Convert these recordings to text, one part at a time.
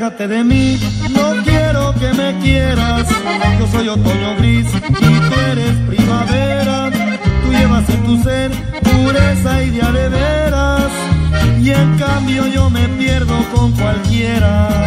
Aléjate de mí, no quiero que me quieras. Yo soy otoño gris y tú eres primavera. Tú llevas en tu ser pureza y de veras. Y en cambio yo me pierdo con cualquiera.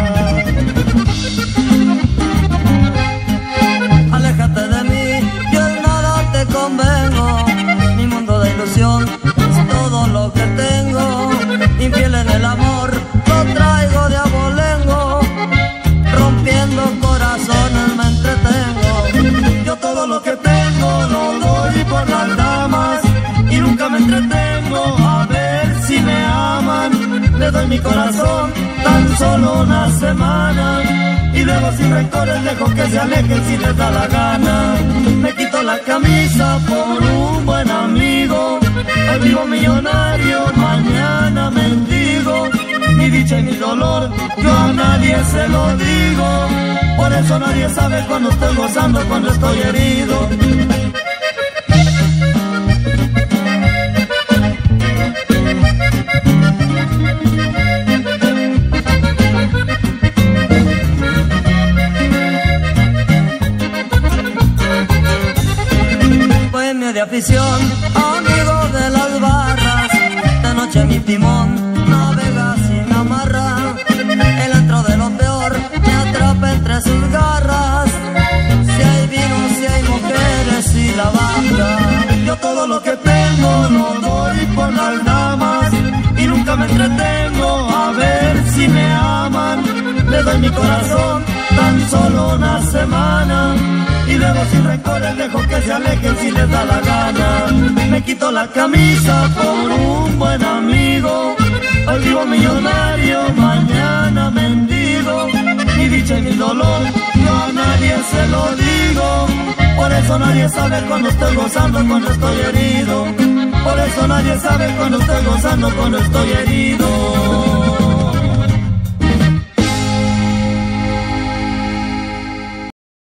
Entretengo a ver si me aman. Le doy mi corazón tan solo una semana. Y luego sin rencores dejo que se alejen si les da la gana. Me quito la camisa por un buen amigo. Hoy vivo millonario, mañana mendigo. Mi dicha y mi dolor, yo a nadie se lo digo. Por eso nadie sabe cuando estoy gozando, cuando estoy herido. De afición, amigo de las barras. De noche mi timón navega sin amarra. El antro de lo peor me atrapa entre sus garras. Si hay vino, si hay mujeres y la banda. Yo todo lo que tengo lo doy por las damas y nunca me entretengo a ver si me aman. Le doy mi corazón tan solo una semana y luego sin rencores dejo que se alejen si les da la gana. Me quito la camisa por un buen amigo. Hoy vivo millonario, mañana mendigo. Mi dicha y mi dolor, yo a nadie se lo digo. Por eso nadie sabe cuando estoy gozando, cuando estoy herido. Por eso nadie sabe cuando estoy gozando, cuando estoy herido.